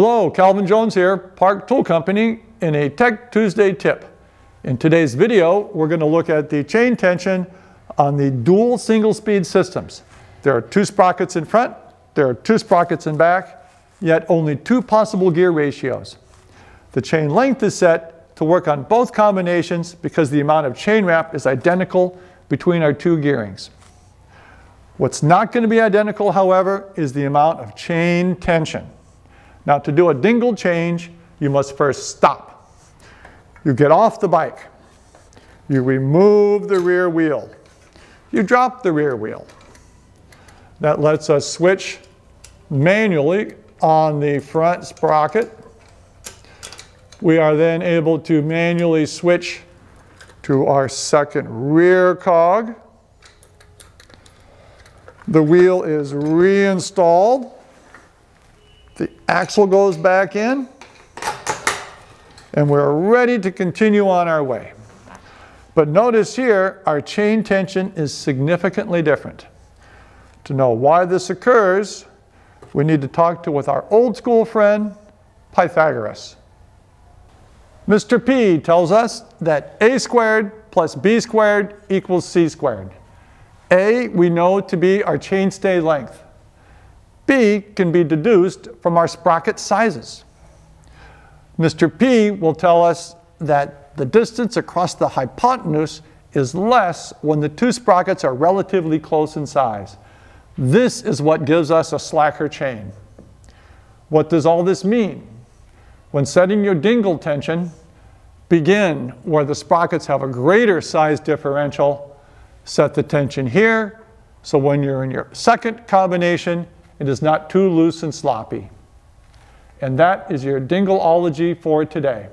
Hello, Calvin Jones here, Park Tool Company, in a Tech Tuesday tip. In today's video, we're going to look at the chain tension on the dual single speed systems. There are two sprockets in front, there are two sprockets in back, yet only two possible gear ratios. The chain length is set to work on both combinations because the amount of chain wrap is identical between our two gearings. What's not going to be identical, however, is the amount of chain tension. Now to do a dingle change, you must first stop. You get off the bike. You remove the rear wheel. You drop the rear wheel. That lets us switch manually on the front sprocket. We are then able to manually switch to our second rear cog. The wheel is reinstalled. The axle goes back in. And we're ready to continue on our way. But notice here, our chain tension is significantly different. To know why this occurs, we need to talk to with our old school friend, Pythagoras. Mr. P tells us that a squared plus b squared equals c squared. A we know to be our chainstay length. B can be deduced from our sprocket sizes. Mr. P will tell us that the distance across the hypotenuse is less when the two sprockets are relatively close in size. This is what gives us a slacker chain. What does all this mean? When setting your dingle tension, begin where the sprockets have a greater size differential, set the tension here, so when you're in your second combination, it is not too loose and sloppy. And that is your dingleology for today.